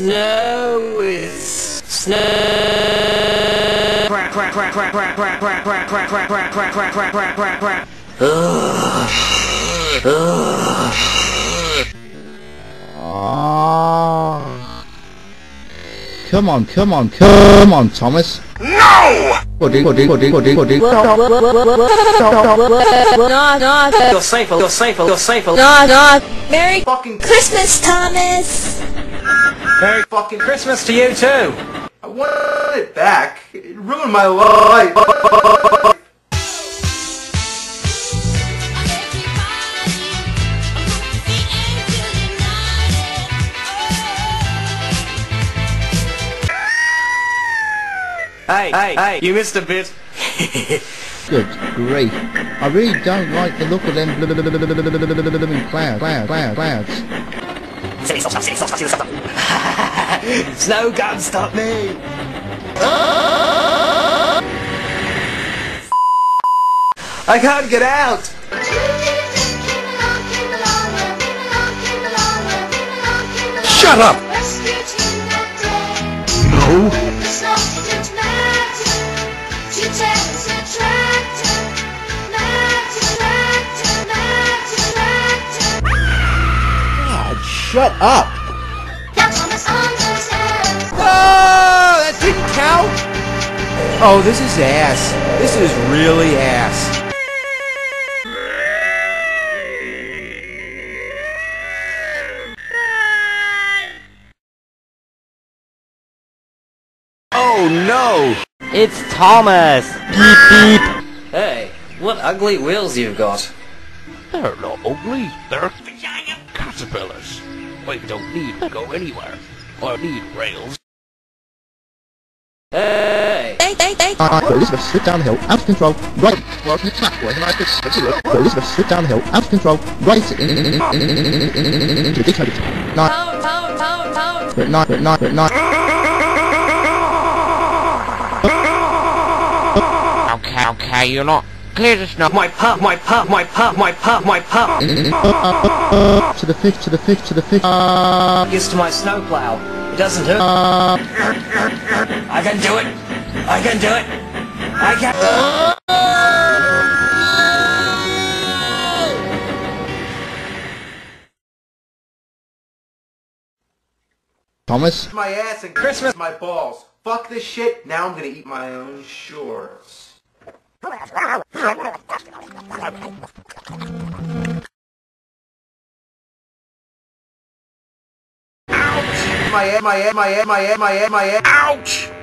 snow is snow. Come on, come on, come on, Thomas. No! You're safe, you're safe, you're safe. Merry fucking Christmas, Thomas! Merry fucking Christmas to you too. I want it back. It ruined my life. Hey, hey, hey, you missed a bit. Good grief. I really don't like the look of them blooming clouds, clouds, clouds, clouds. Silly, stop, stop, silly, stop, stop, silly, stop. Snow can't stop me. I can't get out. Shut up! No. Shut up! Oh, that didn't count? Oh, this is ass. This is really ass. Oh no! It's Thomas. Beep beep. Hey, what ugly wheels you've got. They're not ugly. They're giant caterpillars. I don't need to go anywhere. I need rails. Hey. They, they, they. Alright, so Elizabeth slid down the hill, out of control, right, right in the track, right, and I could so Elizabeth slid down the hill, out of control, right in, in, in, in, in, in, in, in, in, into the ditch, nine, Pound, pound, pound, pound. but nine, but nine, but nine, Okay, okay, you're not clear the snow. My pup, my pup, my pup, my pup, my pup. to the fifth, to the fifth, to the fifth, uh, Used to my snowplow. It doesn't hurt. uh, I can do it. I can do it. I can. Thomas, My ass and Christmas my balls. Fuck this shit. Now I'm gonna eat my own shorts. Out! My, my, my, my, my, my, my, out!